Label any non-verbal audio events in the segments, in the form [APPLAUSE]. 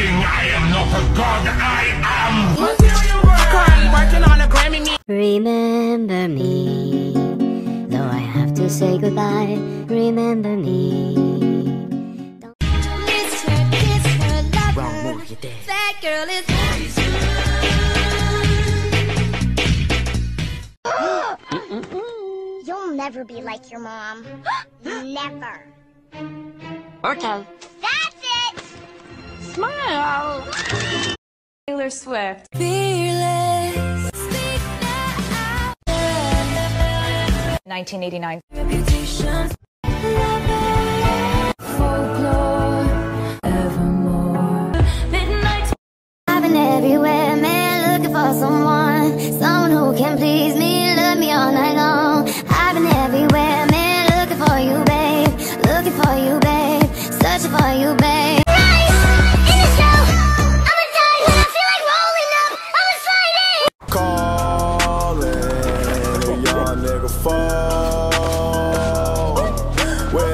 king. I am not a god. I am Remember me, though I have to say goodbye. Remember me. Kiss her, kiss her lover. Wrong move, That girl is [GASPS] You'll never be like your mom. [GASPS] never. Okay. That's Smile. Taylor Swift. fearless. 1989. Reputations, lover, folklore, evermore. Midnight. I've been everywhere, man, looking for someone, someone who can please me, love me all night long. I've been everywhere, man, looking for you, babe, looking for you, babe, searching for you, babe.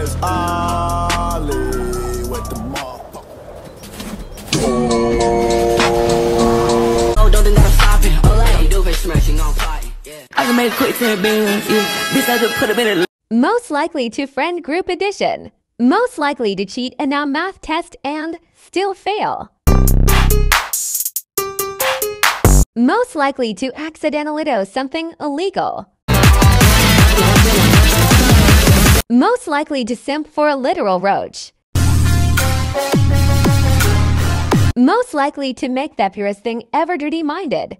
Where's Ollie with the motherfucker? Oh, don't think that I'm stopping. Do face smashing on party. Yeah. I can make a quick 10 bands. Yeah. Bitch, I just put them in a Most likely to friend group edition. Most likely to cheat in a math test and still fail. Most likely to accidentally do something illegal. Most likely to simp for a literal roach. Most likely to make the purest thing ever dirty minded.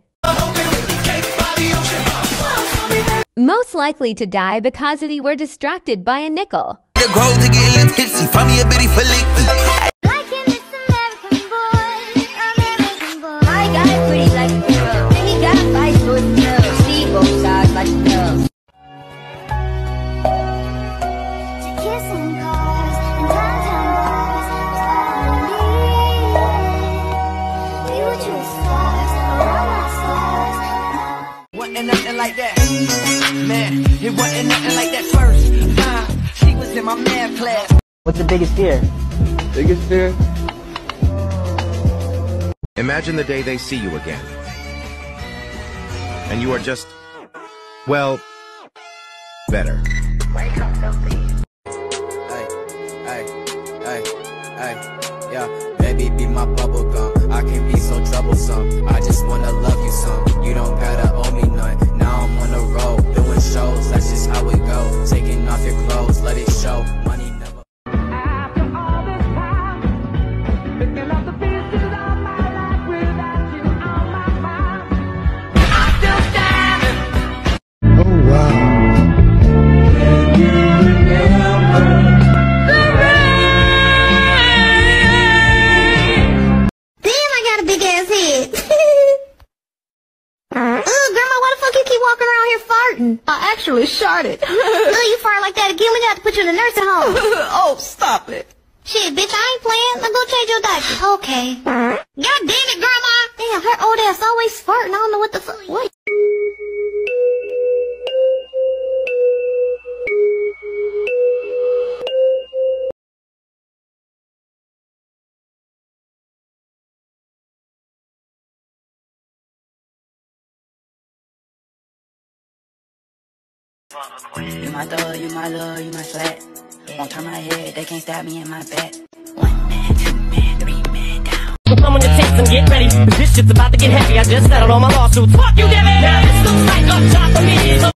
Most likely to die because they were distracted by a nickel. Like that. Man, it wasn't nothing like that first. Nah, she was in my math class. What's the biggest fear? Biggest fear? Imagine the day they see you again. And you are just, well, better. Hey, hey, hey, hey, yeah. Baby, be my bubble gum. I can be so troublesome. I just wanna love you some. You don't gotta owe me none. Now I'm on the road, doing shows. That's just how it I actually sharted. Ugh, you fart like that again, we got to put you in the nursing home. [LAUGHS] oh, stop it. Shit, bitch, I ain't playing. Now go change your diaper. Okay. God damn it, Grandma. Damn, her old ass always farting. I don't know what the fuck. What? You my thug, you my love, you my flat. Won't turn my head, they can't stab me in my back. One man, two man, three man down. So come on your tents and get ready. This shit's about to get heavy. I just settled all my lawsuits. Fuck you, Devin! Now this looks like a job for me.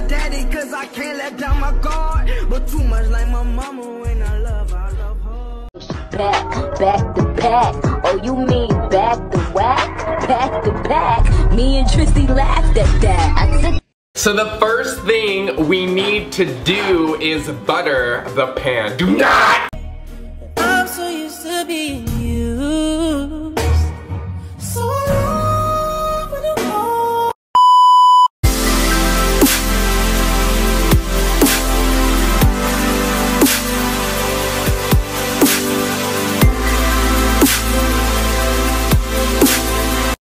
My daddy, cause I can't let down my guard. But too much like my mama when I love, I love her. back, back to back. Oh, you mean back to whack? Back to back. Me and Tristy laughed at that. So the first thing we need to do is butter the pan. Do not